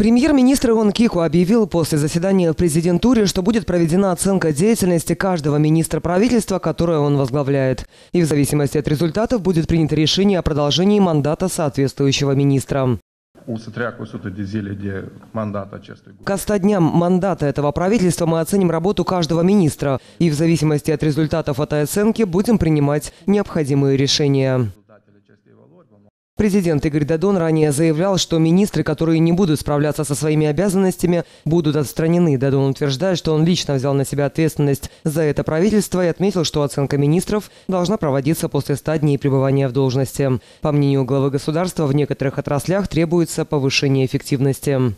Премьер-министр Иван Кику объявил после заседания в президентуре, что будет проведена оценка деятельности каждого министра правительства, которое он возглавляет. И в зависимости от результатов будет принято решение о продолжении мандата соответствующего министра. К 100 дням мандата этого правительства мы оценим работу каждого министра и в зависимости от результатов этой оценки будем принимать необходимые решения. Президент Игорь Дадон ранее заявлял, что министры, которые не будут справляться со своими обязанностями, будут отстранены. Дадон утверждает, что он лично взял на себя ответственность за это правительство и отметил, что оценка министров должна проводиться после 100 дней пребывания в должности. По мнению главы государства, в некоторых отраслях требуется повышение эффективности.